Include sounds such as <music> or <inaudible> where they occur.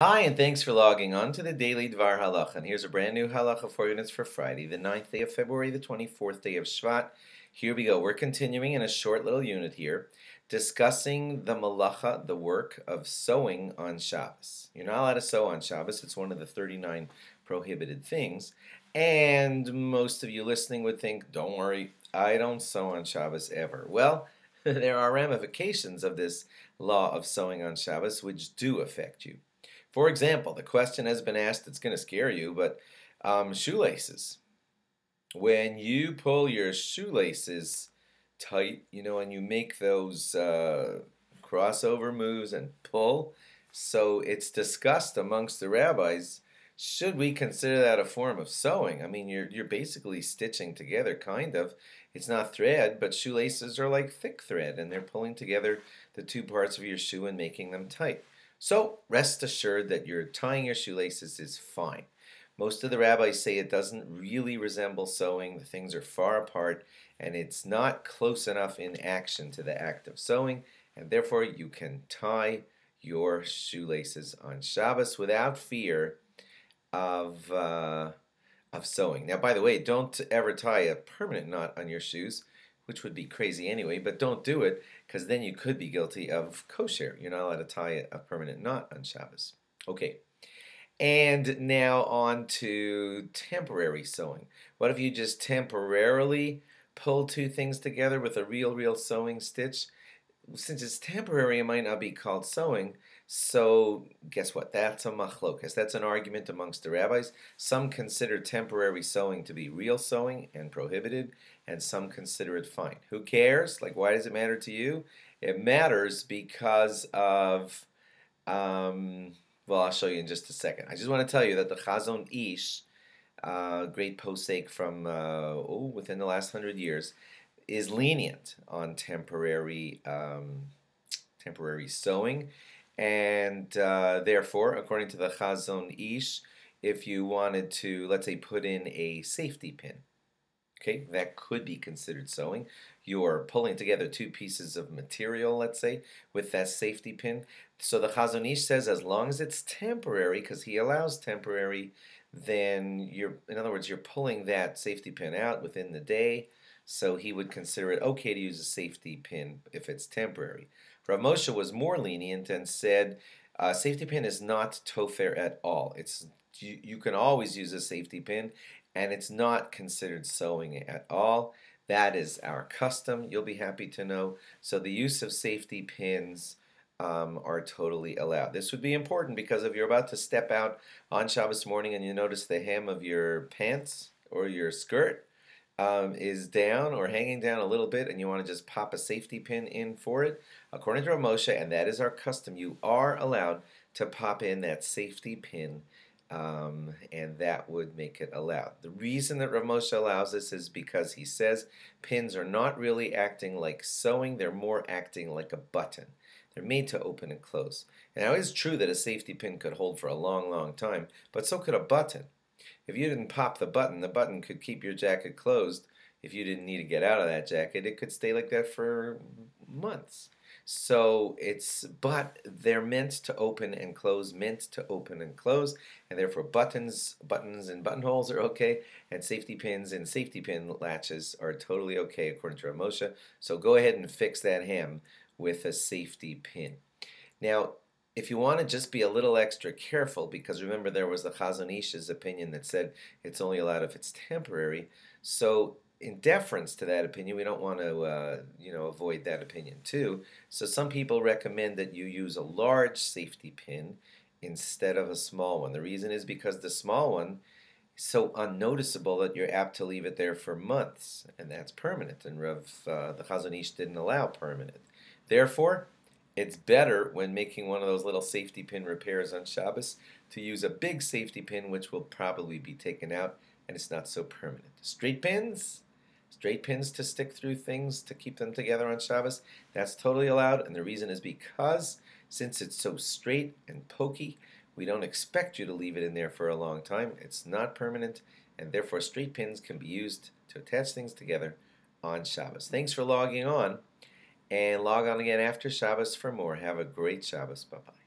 Hi, and thanks for logging on to the Daily Dvar Halacha. And here's a brand new halacha for you, and it's for Friday, the 9th day of February, the 24th day of Shvat. Here we go. We're continuing in a short little unit here, discussing the malacha, the work of sewing on Shabbos. You're not allowed to sew on Shabbos. It's one of the 39 prohibited things. And most of you listening would think, don't worry, I don't sew on Shabbos ever. Well, <laughs> there are ramifications of this law of sewing on Shabbos which do affect you. For example, the question has been asked, that's going to scare you, but um, shoelaces. When you pull your shoelaces tight, you know, and you make those uh, crossover moves and pull, so it's discussed amongst the rabbis. Should we consider that a form of sewing? I mean, you're you're basically stitching together, kind of. It's not thread, but shoelaces are like thick thread, and they're pulling together the two parts of your shoe and making them tight. So rest assured that your tying your shoelaces is fine. Most of the rabbis say it doesn't really resemble sewing. The things are far apart and it's not close enough in action to the act of sewing and therefore you can tie your shoelaces on Shabbos without fear of uh, of sewing. Now, by the way, don't ever tie a permanent knot on your shoes which would be crazy anyway, but don't do it because then you could be guilty of kosher. You're not allowed to tie a permanent knot on Shabbos. Okay. And now on to temporary sewing. What if you just temporarily pull two things together with a real, real sewing stitch? Since it's temporary, it might not be called sewing, so guess what? That's a machlokas. That's an argument amongst the rabbis. Some consider temporary sewing to be real sewing and prohibited, and some consider it fine. Who cares? Like, why does it matter to you? It matters because of, um, well, I'll show you in just a second. I just want to tell you that the Chazon Ish, uh, great posek from uh, oh, within the last hundred years, is lenient on temporary um, temporary sewing and uh, therefore, according to the Chazon Ish, if you wanted to, let's say, put in a safety pin, okay, that could be considered sewing. You're pulling together two pieces of material, let's say, with that safety pin. So the Chazon Ish says as long as it's temporary, because he allows temporary, then you're, in other words, you're pulling that safety pin out within the day. So he would consider it okay to use a safety pin if it's temporary. Rav Moshe was more lenient and said, safety pin is not tofer at all. It's you, you can always use a safety pin, and it's not considered sewing at all. That is our custom, you'll be happy to know. So the use of safety pins um, are totally allowed. This would be important because if you're about to step out on Shabbos morning and you notice the hem of your pants or your skirt, um, is down or hanging down a little bit and you want to just pop a safety pin in for it, according to Moshe, and that is our custom, you are allowed to pop in that safety pin um, and that would make it allowed. The reason that Rav Moshe allows this is because he says pins are not really acting like sewing, they're more acting like a button. They're made to open and close. Now it is true that a safety pin could hold for a long, long time, but so could a button. If you didn't pop the button, the button could keep your jacket closed. If you didn't need to get out of that jacket, it could stay like that for months. So it's, but they're meant to open and close, meant to open and close, and therefore buttons, buttons and buttonholes are okay, and safety pins and safety pin latches are totally okay according to Moshe. So go ahead and fix that hem with a safety pin. Now, if you want to just be a little extra careful, because remember there was the Chazon Ish's opinion that said it's only allowed if it's temporary. So in deference to that opinion, we don't want to, uh, you know, avoid that opinion too. So some people recommend that you use a large safety pin instead of a small one. The reason is because the small one is so unnoticeable that you're apt to leave it there for months, and that's permanent. And Rav, uh, the Chazon Ish didn't allow permanent. Therefore, it's better when making one of those little safety pin repairs on Shabbos to use a big safety pin which will probably be taken out and it's not so permanent. Straight pins, straight pins to stick through things to keep them together on Shabbos, that's totally allowed and the reason is because since it's so straight and pokey, we don't expect you to leave it in there for a long time. It's not permanent and therefore straight pins can be used to attach things together on Shabbos. Thanks for logging on and log on again after Shabbos for more. Have a great Shabbos. Bye bye.